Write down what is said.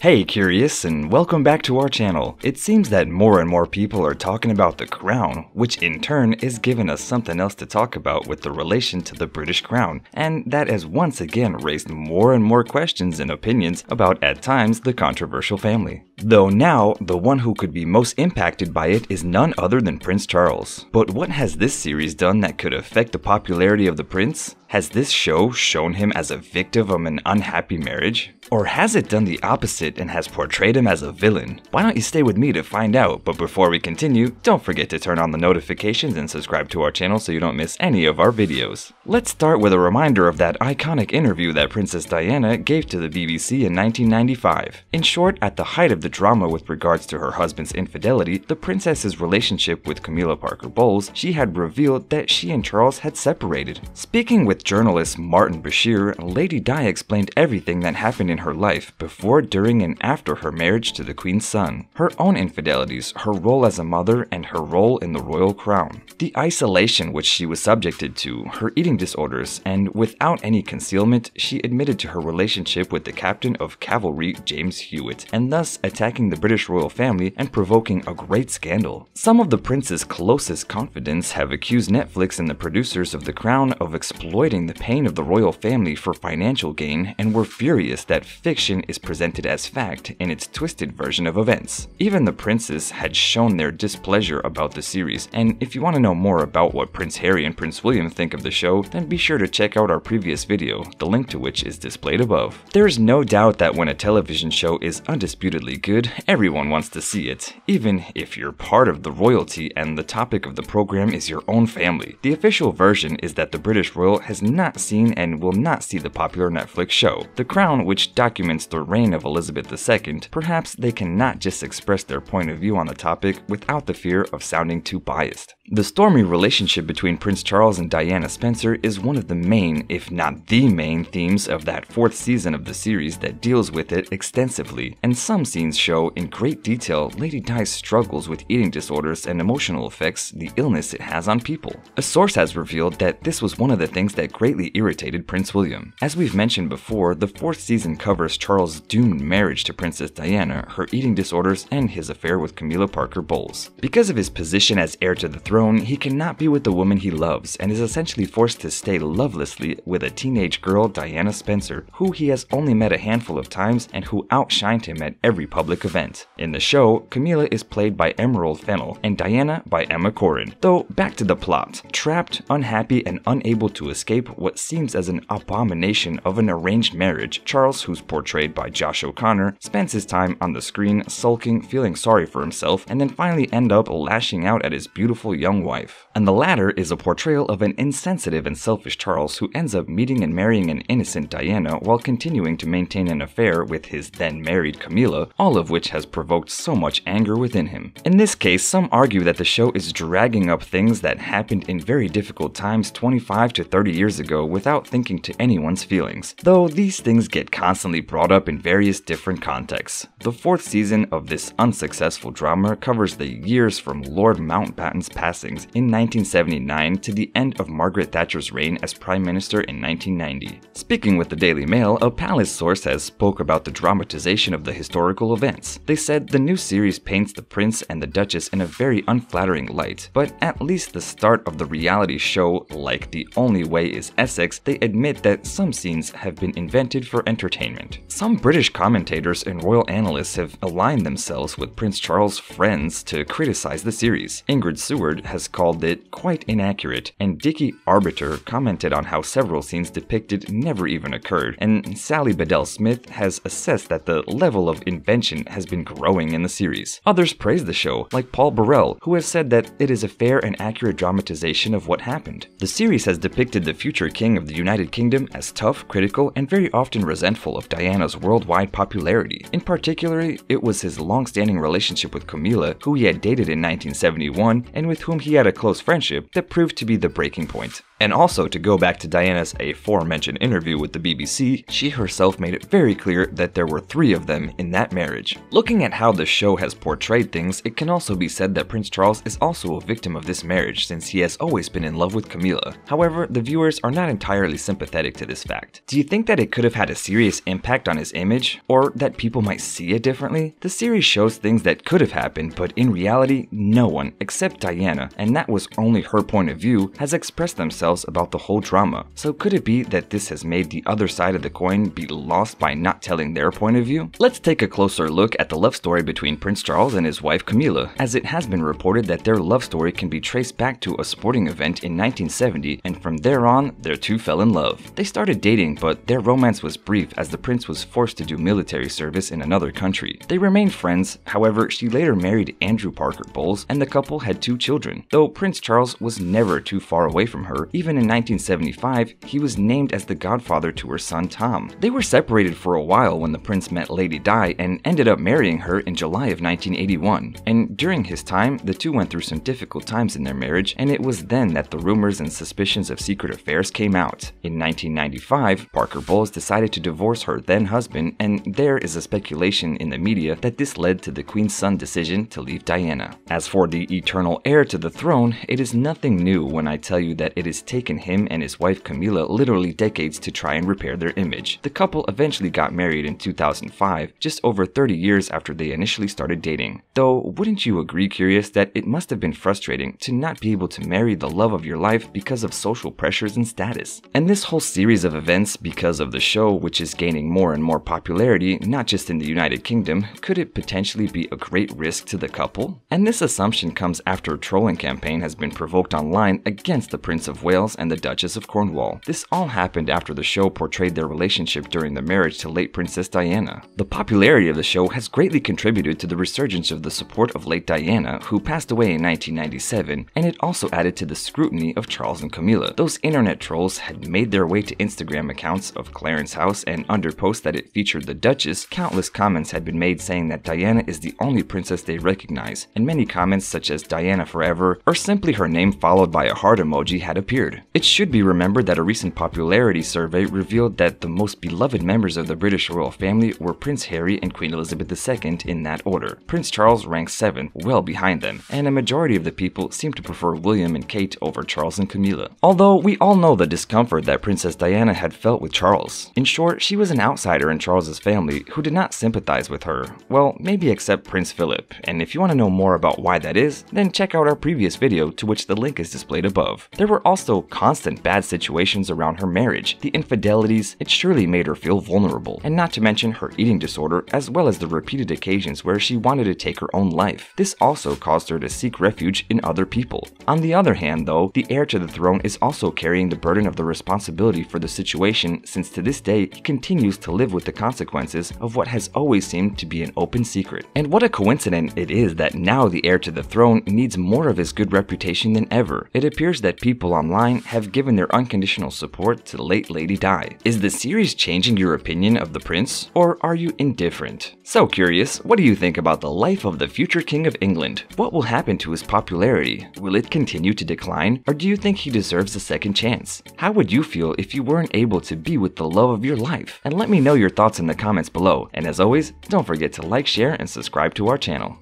Hey Curious, and welcome back to our channel. It seems that more and more people are talking about the crown, which in turn is giving us something else to talk about with the relation to the British crown, and that has once again raised more and more questions and opinions about at times the controversial family. Though now, the one who could be most impacted by it is none other than Prince Charles. But what has this series done that could affect the popularity of the prince? Has this show shown him as a victim of an unhappy marriage? Or has it done the opposite and has portrayed him as a villain? Why don't you stay with me to find out, but before we continue, don't forget to turn on the notifications and subscribe to our channel so you don't miss any of our videos. Let's start with a reminder of that iconic interview that Princess Diana gave to the BBC in 1995. In short, at the height of the drama with regards to her husband's infidelity, the princess's relationship with Camilla Parker Bowles, she had revealed that she and Charles had separated. Speaking with journalist Martin Bashir, Lady Di explained everything that happened in her life before, during, and after her marriage to the Queen's son. Her own infidelities, her role as a mother, and her role in the royal crown. The isolation which she was subjected to, her eating disorders, and without any concealment, she admitted to her relationship with the captain of cavalry, James Hewitt, and thus attacking the British royal family and provoking a great scandal. Some of the prince's closest confidants have accused Netflix and the producers of The Crown of exploiting the pain of the royal family for financial gain and were furious that fiction is presented as fact in its twisted version of events. Even the princes had shown their displeasure about the series, and if you want to know more about what Prince Harry and Prince William think of the show, then be sure to check out our previous video, the link to which is displayed above. There is no doubt that when a television show is undisputedly good, everyone wants to see it, even if you're part of the royalty and the topic of the program is your own family. The official version is that the British royal has not seen and will not see the popular Netflix show. The Crown, which documents the reign of Elizabeth II, perhaps they cannot just express their point of view on the topic without the fear of sounding too biased. The stormy relationship between Prince Charles and Diana Spencer is one of the main, if not the main, themes of that fourth season of the series that deals with it extensively, and some scenes show in great detail Lady Di's struggles with eating disorders and emotional effects the illness it has on people. A source has revealed that this was one of the things that greatly irritated Prince William. As we've mentioned before, the fourth season covers Charles' doomed marriage to Princess Diana, her eating disorders, and his affair with Camilla Parker Bowles. Because of his position as heir to the throne, he cannot be with the woman he loves and is essentially forced to stay lovelessly with a teenage girl, Diana Spencer, who he has only met a handful of times and who outshined him at every public event. In the show, Camilla is played by Emerald Fennell and Diana by Emma Corrin. Though, back to the plot. Trapped, unhappy, and unable to escape what seems as an abomination of an arranged marriage, Charles, who's portrayed by Josh O'Connor, spends his time on the screen sulking, feeling sorry for himself, and then finally end up lashing out at his beautiful young wife. And the latter is a portrayal of an insensitive and selfish Charles who ends up meeting and marrying an innocent Diana while continuing to maintain an affair with his then married Camilla, all of which has provoked so much anger within him. In this case, some argue that the show is dragging up things that happened in very difficult times 25 to 30 years ago without thinking to anyone's feelings, though these things get constantly brought up in various different contexts. The fourth season of this unsuccessful drama covers the years from Lord Mountbatten's passings in 1979 to the end of Margaret Thatcher's reign as Prime Minister in 1990. Speaking with the Daily Mail, a palace source has spoke about the dramatization of the historical events. They said the new series paints the prince and the duchess in a very unflattering light, but at least the start of the reality show, like The Only Way is Essex, they admit that some scenes have been invented for entertainment. Some British commentators and royal analysts have aligned themselves with Prince Charles' friends to criticize the series. Ingrid Seward has called it quite inaccurate, and Dickie Arbiter commented on how several scenes depicted never even occurred, and Sally Bedell Smith has assessed that the level of invention has been growing in the series. Others praise the show, like Paul Burrell, who has said that it is a fair and accurate dramatization of what happened. The series has depicted the future king of the United Kingdom as tough, critical, and very often resentful of Diana's worldwide popularity. In particular, it was his long-standing relationship with Camilla, who he had dated in 1971 and with whom he had a close friendship, that proved to be the breaking point. And also, to go back to Diana's aforementioned interview with the BBC, she herself made it very clear that there were three of them in that marriage. Looking at how the show has portrayed things, it can also be said that Prince Charles is also a victim of this marriage since he has always been in love with Camilla. However, the viewers are not entirely sympathetic to this fact. Do you think that it could have had a serious impact on his image, or that people might see it differently? The series shows things that could have happened, but in reality, no one, except Diana, and that was only her point of view, has expressed themselves about the whole drama. So could it be that this has made the other side of the coin be lost by not telling their point of view? Let's take a closer look at the love story between Prince Charles and his wife Camilla, as it has been reported that their love story can be traced back to a sporting event in 1970, and from there on, their two fell in love. They started dating, but their romance was brief as the prince was forced to do military service in another country. They remained friends, however, she later married Andrew Parker Bowles, and the couple had two children. Though Prince Charles was never too far away from her, even in 1975, he was named as the godfather to her son Tom. They were separated for a while when the prince met Lady Di and ended up marrying her in July of 1981. And during his time, the two went through some difficult times in their marriage, and it was then that the rumors and suspicions of secret affairs came out. In 1995, Parker Bowles decided to divorce her then husband, and there is a speculation in the media that this led to the Queen's son decision to leave Diana. As for the eternal heir to the throne, it is nothing new when I tell you that it has taken him and his wife Camilla literally decades to try and repair their image. The couple eventually got married in 2005, just over 30 years after they initially started dating. Though, wouldn't you agree, Curious, that it must have been frustrating to not be able to marry the love of your life because of social pressures and status? And this whole series of events, because of the show, which is gaining more and more popularity, not just in the United Kingdom, could it potentially be a great risk to the couple? And this assumption comes after a trolling campaign has been provoked online against the Prince of Wales and the Duchess of Cornwall. This all happened after the show portrayed their relationship during the marriage to late Princess Diana. The popularity of the show has greatly contributed to the resurgence of the support of late Diana, who passed away in 1997, and it also added to the scrutiny of Charles and Camilla. Those internet trolls had made their way to Instagram accounts of Clarence House, and under posts that it featured the Duchess, countless comments had been made saying that Diana is the only princess they recognize, and many comments such as Diana Forever, or simply her name followed by a heart emoji had appeared. It should be remembered that a recent popularity survey revealed that the most beloved members of the British royal family were Prince Harry and Queen Elizabeth II in that order. Prince Charles ranks 7th, well behind them, and a majority of the people seem to prefer William and Kate over Charles and Camilla. Although we all know the discomfort that Princess Diana had felt with Charles. In short, she was an outsider in Charles's family who did not sympathize with her. Well, maybe except Prince Philip, and if you want to know more about why that is, then check out our previous video to which the link is displayed above. There were also constant bad situations around her marriage, the infidelities, it surely made her feel vulnerable, and not to mention her eating disorder as well as the repeated occasions where she wanted to take her own life. This also caused her to seek refuge in other people. On the other hand though, the heir to the throne is also carrying the burden of the responsibility for the situation since to this day he continues to live with the consequences of what has always seemed to be an open secret. And what a coincidence it is that now the heir to the throne needs more of his good reputation than ever. It appears that people online have given their unconditional support to late Lady Di. Is the series changing your opinion of the prince, or are you indifferent? So curious, what do you think about the life of the future King of England? What will happen to his popularity? Will it continue to decline, or do you think he deserves a second chance? How would you feel if you weren't able to be with the love of your life? And let me know your thoughts in the comments below. And as always, don't forget to like, share, and subscribe to our channel.